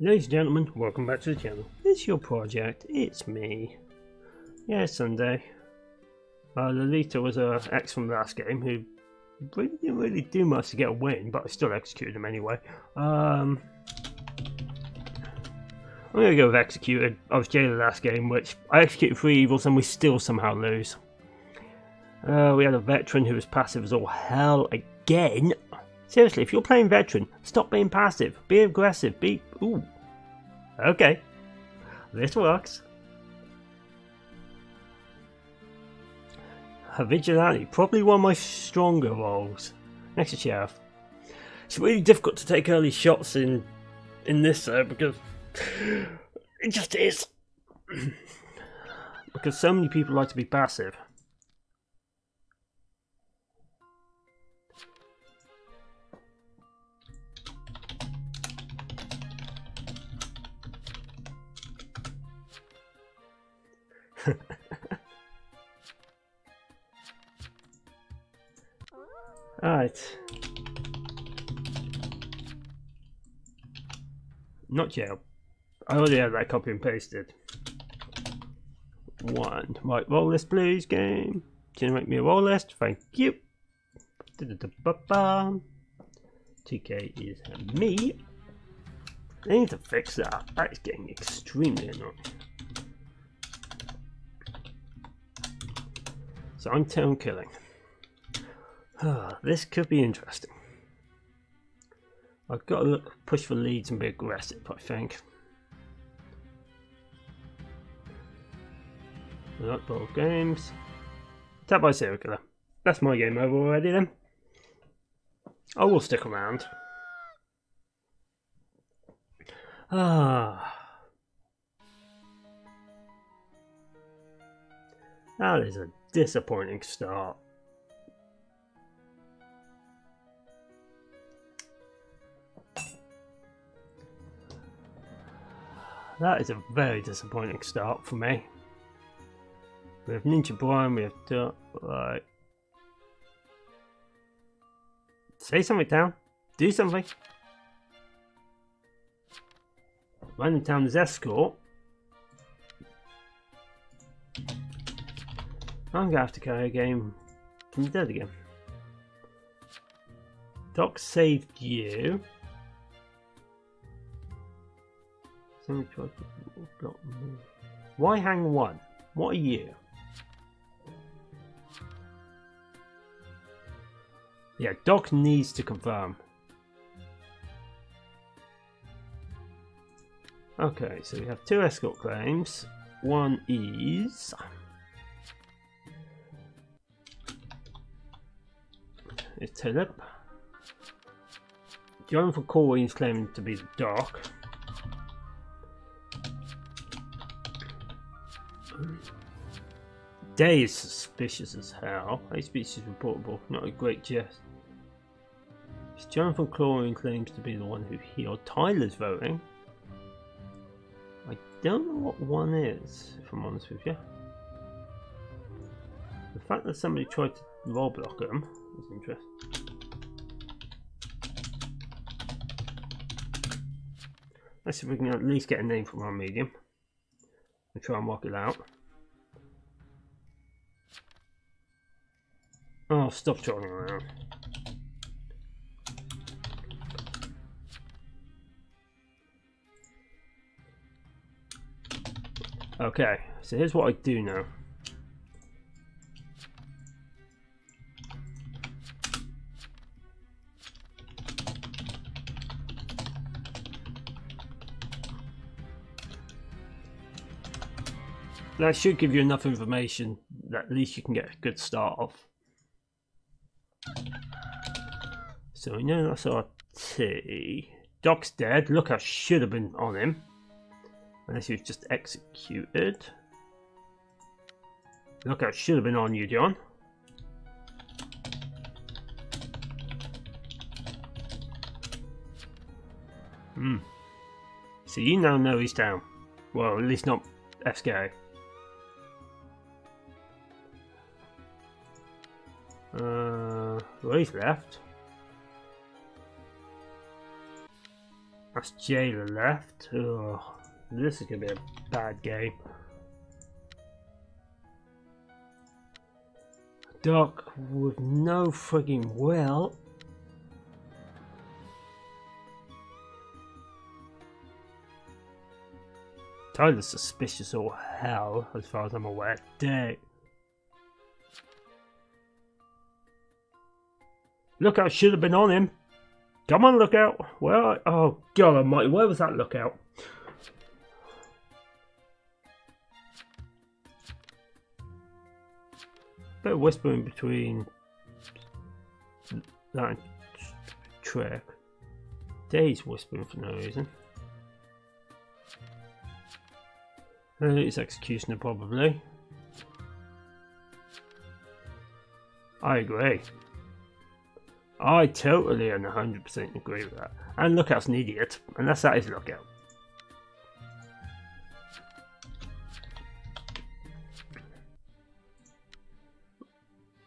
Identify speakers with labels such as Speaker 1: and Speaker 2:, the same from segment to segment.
Speaker 1: Ladies and gentlemen, welcome back to the channel. It's your project, it's me. Yeah, Sunday. Uh, Lolita was a ex from the last game who didn't really do much to get a win, but I still executed him anyway. Um, I'm gonna go with executed. I was jailed last game, which I executed three evils and we still somehow lose. Uh, we had a veteran who was passive as all hell again. Seriously, if you're playing veteran, stop being passive. Be aggressive. Be... Ooh. Okay. This works. A vigilante. Probably one of my stronger roles. Next to sheriff. It's really difficult to take early shots in in this though because it just is. because so many people like to be passive. Alright. Not yet. I already have that copy and pasted. One. Right, role list please, game. Generate me a role list. Thank you. TK is me. I need to fix that. That is getting extremely annoying. So I'm town killing. Ah, this could be interesting. I've got to look, push for leads and be aggressive, I think. Not both games. Tap by killer. That's my game over already then. I will stick around. Ah. That is a disappointing start. That is a very disappointing start for me. We have Ninja Brian, we have to, like... Say something town. Do something. Random town is escort. I'm gonna have to carry a game from the dead again. Doc saved you. Why hang one? What are you? Yeah, Doc needs to confirm. Okay, so we have two escort claims. One is is Tulip. Jonathan Corwin is claiming to be the Doc. Day is suspicious as hell. A species reportable, not a great jest. Jonathan Corwin claims to be the one who healed Tyler's voting. I don't know what one is, if I'm honest with you. The fact that somebody tried to role block him is interesting. Let's see if we can at least get a name from our medium. And try and work it out. Oh, stop trolling around. Okay, so here's what I do know. That should give you enough information that at least you can get a good start off. So we know that's our T. Doc's dead. Look, I should have been on him. Unless he was just executed. Look, I should have been on you, John. Hmm. So you now know he's down. Well, at least not SK. Well, he's left. That's Jailer left. Oh, this is gonna be a bad game. Doc with no frigging will. Tyler's suspicious or hell, as far as I'm aware. Day. Lookout should have been on him. Come on, lookout. Where? Oh God Almighty, where was that lookout? Bit of whispering between that and Trek. Day's whispering for no reason. Uh, it's executioner probably. I agree. I totally and 100% agree with that. And Lookout's an idiot, and that's that is Lookout.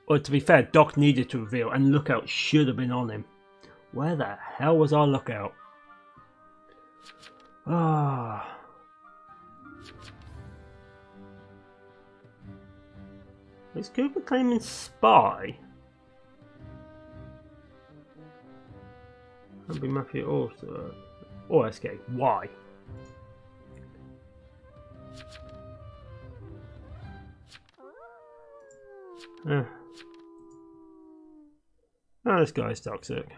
Speaker 1: Well, to be fair, Doc needed to reveal, and Lookout should have been on him. Where the hell was our Lookout? Ah. Is Cooper claiming spy? That'd be Matthew also. Or SK. Why? Uh. Oh, this guy's toxic.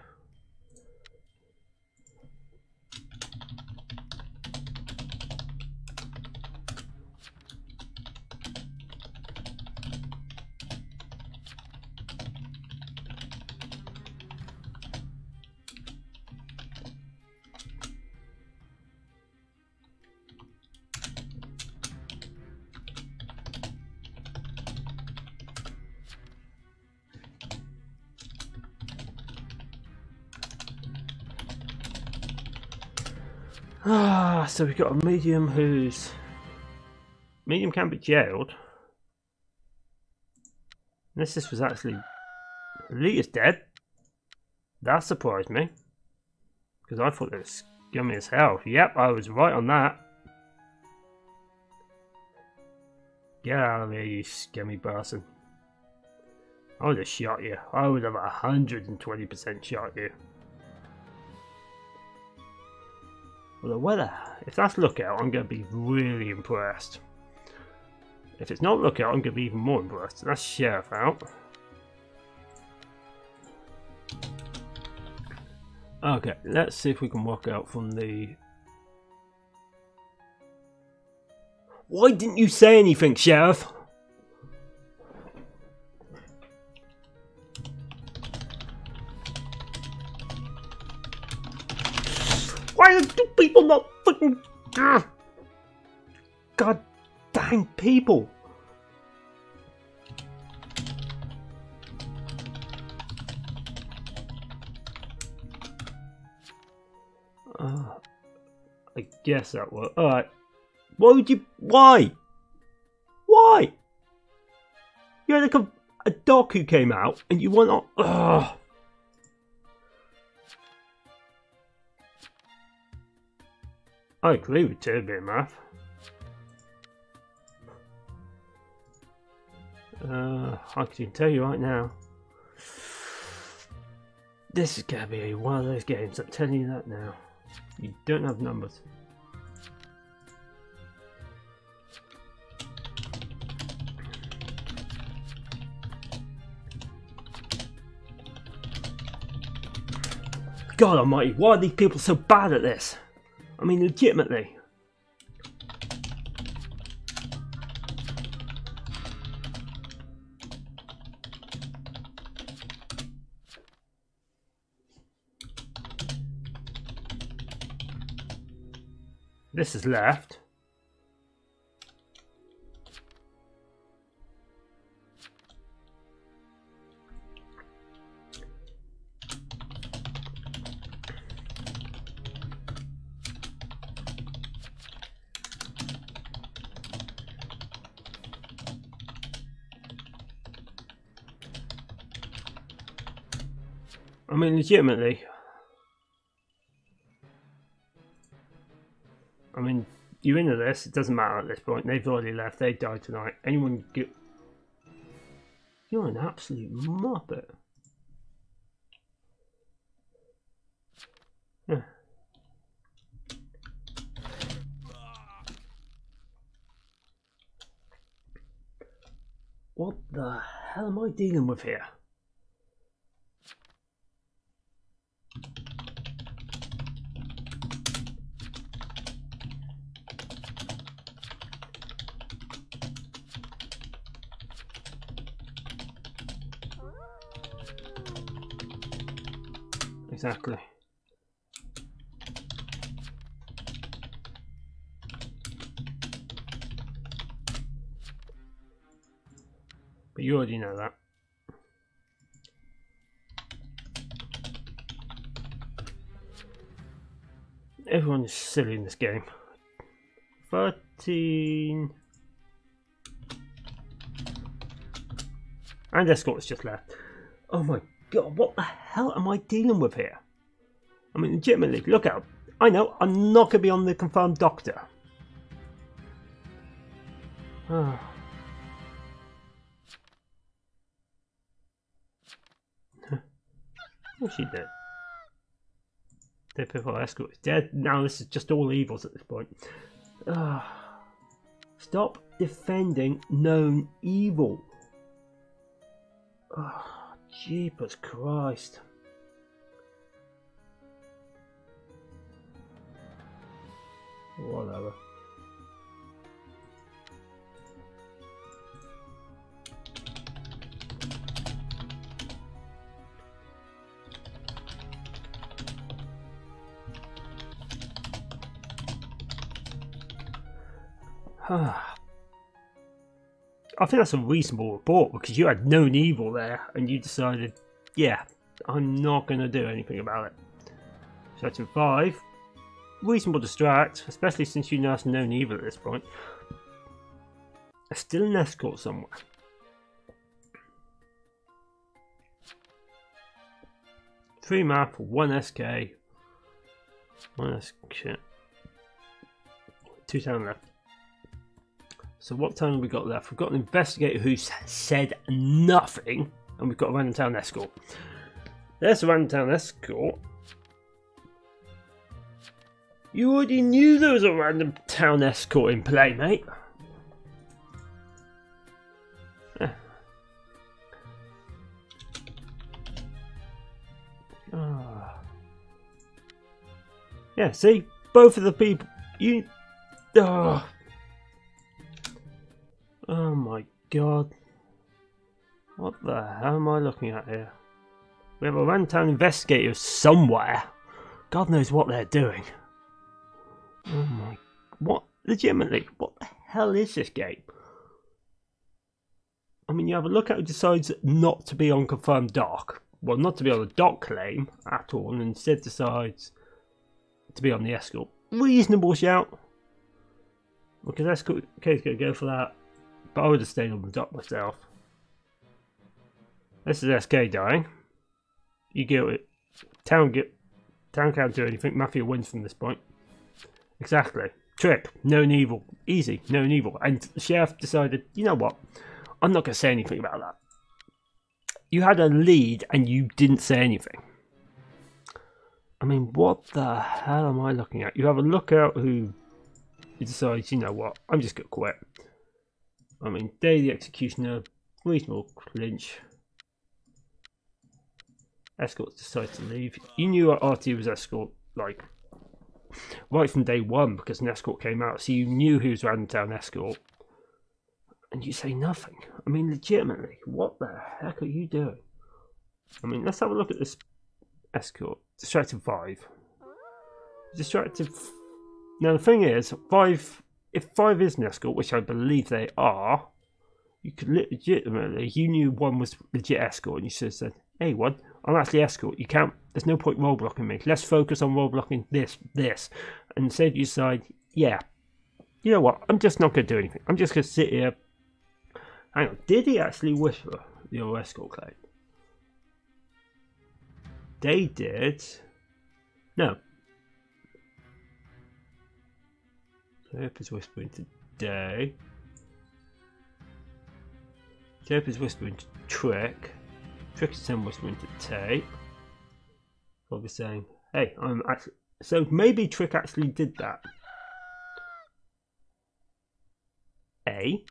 Speaker 1: Ah, so we've got a medium who's medium can be jailed. Unless this was actually Lee is dead. That surprised me. Because I thought it was scummy as hell. Yep, I was right on that. Get out of here, you scummy person. I would have shot you. I would have 120% shot you. Well, the weather, if that's lookout, I'm going to be really impressed. If it's not lookout, I'm going to be even more impressed. That's sheriff out. Okay, let's see if we can work out from the... Why didn't you say anything, Sheriff? Why do people not fucking... God dang people! Uh, I guess that was alright. Why would you? Why? Why? You had like a, a dog who came out, and you went on. Ugh. I agree with Turbo Math. Uh, I can tell you right now. This is going to be one of those games, I'm telling you that now. You don't have numbers. God almighty, why are these people so bad at this? I mean, legitimately. This is left. Mean, legitimately, I mean, you're into this. It doesn't matter at this point. They've already left. They died tonight. Anyone get? You're an absolute muppet. Yeah. What the hell am I dealing with here? Exactly. But you already know that. Everyone is silly in this game. 13... And Escort's just left. Oh my god, what the hell am I dealing with here? I mean, legitimately, look out. I know, I'm not going to be on the confirmed doctor. Ah. What's she dead? Typical escort is dead. Now this is just all evils at this point. Ah. Stop defending known evil. Oh, jeepers Christ. Whatever. Ah. I think that's a reasonable report because you had known evil there and you decided, yeah, I'm not going to do anything about it. Section 5. Reasonable distract, especially since you know known evil at this point. There's still an escort somewhere. Three map, one SK. One SK. Two town left. So what time have we got left? We've got an investigator who's said nothing, and we've got a random town escort. There's a random town escort. You already knew there was a random town escort in play, mate. Yeah. Ah. Yeah, see? Both of the people... You... Oh. Oh my god. What the hell am I looking at here? We have a Rantown investigator somewhere. God knows what they're doing. Oh my... What? Legitimately, what the hell is this game? I mean, you have a lookout who decides not to be on confirmed Doc. Well, not to be on the Doc claim at all, and instead decides to be on the escort. Reasonable shout. Because escort case going to go for that. But I would have stayed on the Doc myself. This is SK dying. You get it. Town get Town can't do anything. Mafia wins from this point. Exactly. Trick. Known evil. Easy. Known evil. And the sheriff decided, you know what? I'm not going to say anything about that. You had a lead and you didn't say anything. I mean, what the hell am I looking at? You have a lookout who decides, you know what? I'm just going to quit. I mean, Day the Executioner, reasonable clinch. Escort decided to leave. You knew RT was escort, like, right from day one because an escort came out, so you knew he was random town escort. And you say nothing. I mean, legitimately, what the heck are you doing? I mean, let's have a look at this escort. Distracted 5. Distracted. Now, the thing is, 5 if five is an escort, which I believe they are, you could legitimately, you knew one was legit escort, and you should have said, hey, one, I'm actually escort. You can't, there's no point role blocking me. Let's focus on role blocking this, this. And instead you decide, yeah, you know what, I'm just not going to do anything. I'm just going to sit here. Hang on, did he actually whisper the escort claim? They did. No, Tape is whispering today. Tape is whispering to Trick. Trick is then whispering to Tape. Probably saying, hey, I'm actually. So maybe Trick actually did that. A.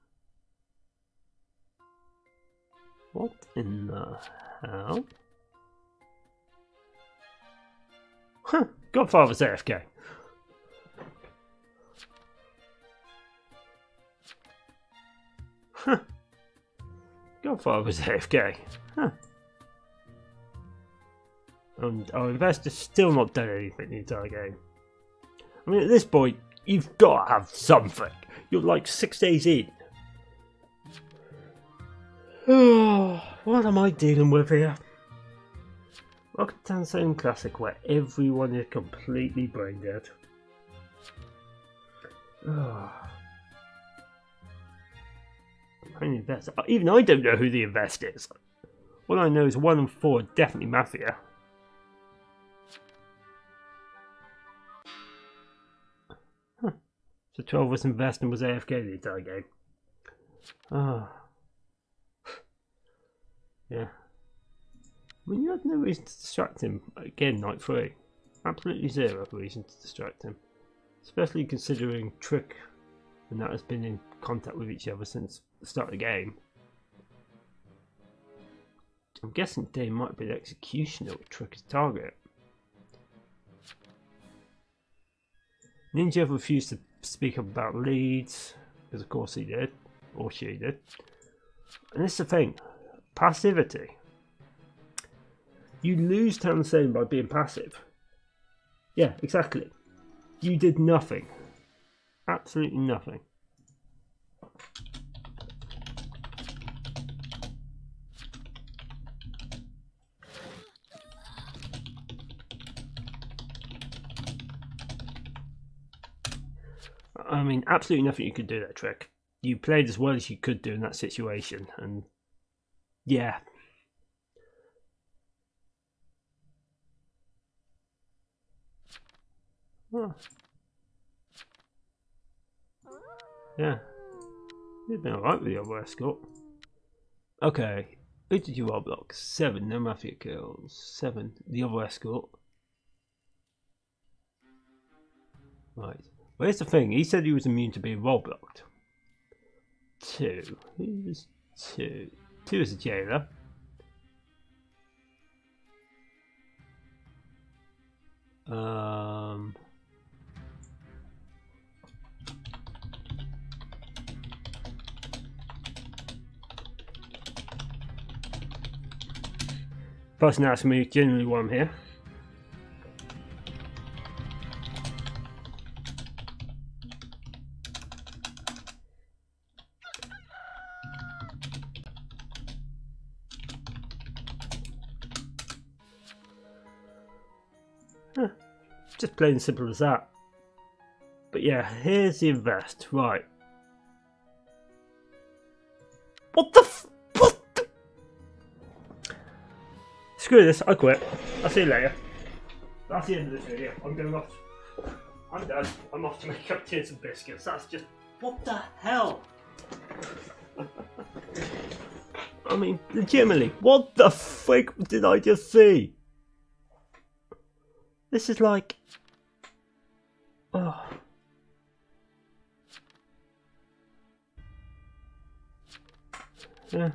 Speaker 1: What in the hell? Huh, Godfather's AFK. Huh. was AFK. Huh. And oh, our investor's still not done anything the entire game. I mean, at this point, you've got to have something. You're like six days in. Oh, what am I dealing with here? Welcome to Insane Classic, where everyone is completely brain dead. Ah. Invest. Even I don't know who the invest is. All I know is one and four definitely Mafia. Huh. So 12 was invest and was AFK the entire game. Oh. yeah. I mean, you had no reason to distract him. Again, night three. Absolutely zero reason to distract him. Especially considering Trick and that has been in contact with each other since the start the game. I'm guessing Dave might be the executioner with as target. Ninja refused to speak up about leads, because of course he did, or she did. And this is the thing, passivity. You lose Tansen by being passive. Yeah, exactly. You did nothing. Absolutely nothing. I mean, absolutely nothing you could do that trick. You played as well as you could do in that situation, and yeah. Huh. Yeah. You've been alright with the other escort. Okay. Who did you role block? Seven, no mafia kills. Seven, the other escort. Right. Well, here's the thing. He said he was immune to being role blocked. Two. Who's two? Two is a jailer. Um... Person asking me generally why I'm here. Eh, just plain simple as that. But yeah, here's the invest. Right. What the f Screw this, I quit. I'll see you later. That's the end of this video. I'm going off. I'm done. I'm off to make up tins and biscuits. That's just. What the hell? I mean, legitimately, what the frick did I just see? This is like. Oh. Yeah.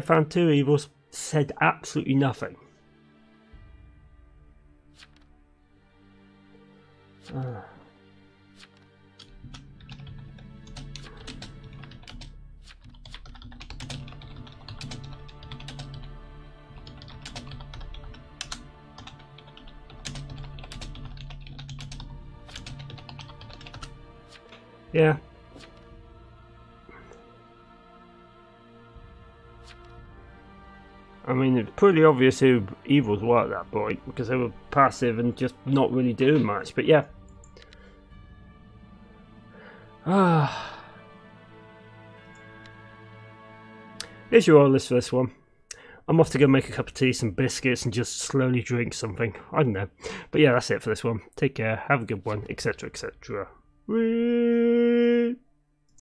Speaker 1: Found two evils said absolutely nothing. Uh. Yeah, I mean, it's pretty obvious who evils were at that point because they were passive and just not really doing much. But yeah. Ah. Here's your all list for this one. I'm off to go make a cup of tea, some biscuits, and just slowly drink something. I don't know. But yeah, that's it for this one. Take care, have a good one, etc. etc.